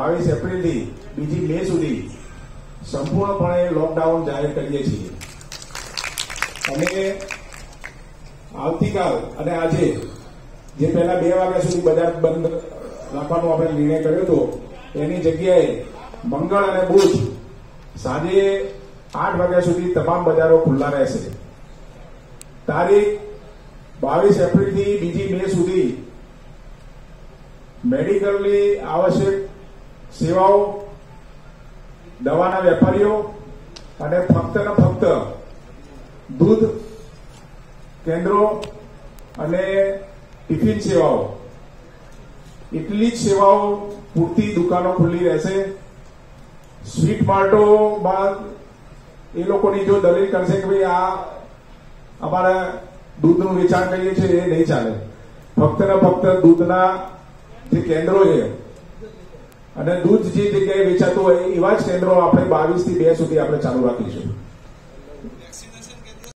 બાવીસ એપ્રિલથી બીજી મે સુધી સંપૂર્ણપણે લોકડાઉન જાહેર કરીએ છીએ. અને આવતીકાલ અને આજે જે પહેલા બે વાગ્યા સુધી બજાર બંધ રાખવાનો આપણે નિર્ણય કર્યો હતો, એની જગ્યાએ મંગળ અને બુધ સાંજે આઠ વાગ્યા સુધી તમામ બજારો ખુલ્લા રહેશે. તારીખ બાવીસ એપ્રિલથી બીજી મે સુધી મેડિકલની આવશ્યક સેવાઓ, દવાના વેપારીઓ અને ફક્ત ને ફક્ત દૂધ કેન્દ્રો અને ટિફિન સેવાઓ. એટલી જ સેવાઓ પૂરતી દુકાનો ખુલ્લી રહેશે. સ્વીટ માર્ટો બાદ એ લોકોની જો દલીલ કરશે કે ભાઈ આ અમારે દૂધનું વેચાણ કરીએ છીએ, એ નહીં ચાલે. ફક્ત ને ફક્ત દૂધના જે કેન્દ્રો છે અને દૂધ જે જગ્યાએ વેચાતું હોય એવા જ કેન્દ્રો આપણે બાવીસથી બે સુધી આપણે ચાલુ રાખીશું.